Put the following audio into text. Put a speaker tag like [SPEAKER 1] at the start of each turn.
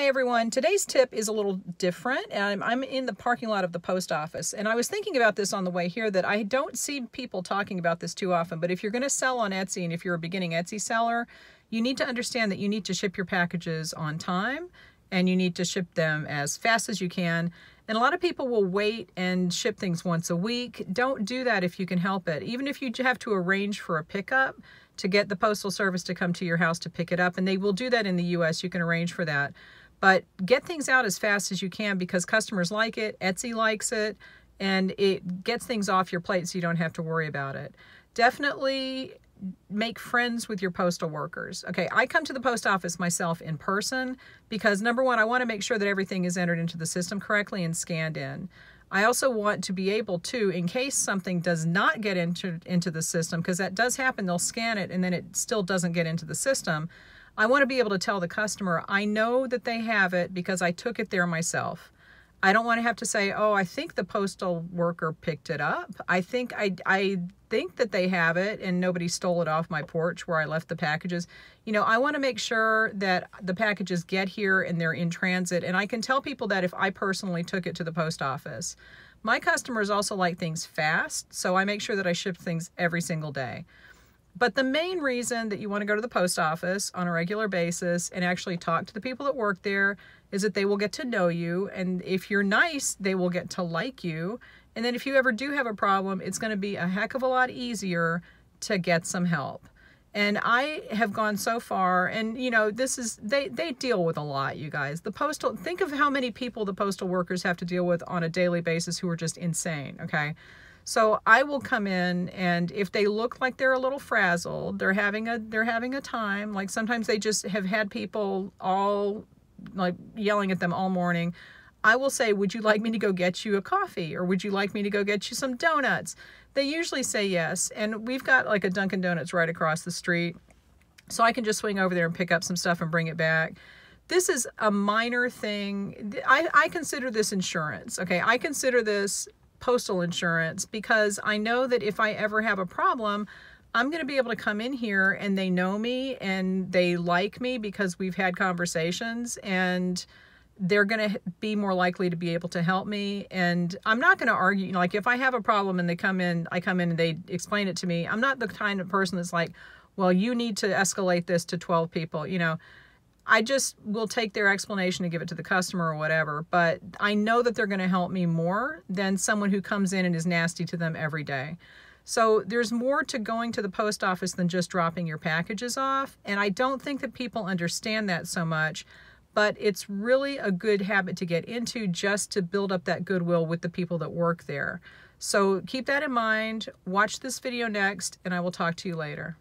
[SPEAKER 1] Hey everyone, today's tip is a little different. I'm, I'm in the parking lot of the post office and I was thinking about this on the way here that I don't see people talking about this too often, but if you're going to sell on Etsy and if you're a beginning Etsy seller, you need to understand that you need to ship your packages on time and you need to ship them as fast as you can. And a lot of people will wait and ship things once a week. Don't do that if you can help it. Even if you have to arrange for a pickup to get the postal service to come to your house to pick it up, and they will do that in the US, you can arrange for that. But get things out as fast as you can because customers like it, Etsy likes it, and it gets things off your plate so you don't have to worry about it. Definitely make friends with your postal workers. Okay, I come to the post office myself in person because number one, I want to make sure that everything is entered into the system correctly and scanned in. I also want to be able to, in case something does not get into, into the system, because that does happen, they'll scan it and then it still doesn't get into the system. I want to be able to tell the customer, I know that they have it because I took it there myself. I don't want to have to say, oh, I think the postal worker picked it up. I think I, I think that they have it and nobody stole it off my porch where I left the packages. You know, I want to make sure that the packages get here and they're in transit. And I can tell people that if I personally took it to the post office. My customers also like things fast, so I make sure that I ship things every single day. But the main reason that you want to go to the post office on a regular basis and actually talk to the people that work there is that they will get to know you. And if you're nice, they will get to like you. And then if you ever do have a problem, it's going to be a heck of a lot easier to get some help. And I have gone so far, and you know, this is they they deal with a lot, you guys. The postal think of how many people the postal workers have to deal with on a daily basis who are just insane. Okay, so I will come in and if they look like they're a little frazzled, they're having a they're having a time. Like sometimes they just have had people all like yelling at them all morning. I will say, "Would you like me to go get you a coffee or would you like me to go get you some donuts?" They usually say yes, and we've got like a Dunkin Donuts right across the street. So I can just swing over there and pick up some stuff and bring it back this is a minor thing. I, I consider this insurance. Okay. I consider this postal insurance because I know that if I ever have a problem, I'm going to be able to come in here and they know me and they like me because we've had conversations and they're going to be more likely to be able to help me. And I'm not going to argue like if I have a problem and they come in I come in and they explain it to me I'm not the kind of person that's like well you need to escalate this to 12 people you know I just will take their explanation and give it to the customer or whatever. But I know that they're going to help me more than someone who comes in and is nasty to them every day. So there's more to going to the post office than just dropping your packages off. And I don't think that people understand that so much. But it's really a good habit to get into just to build up that goodwill with the people that work there. So keep that in mind. Watch this video next, and I will talk to you later.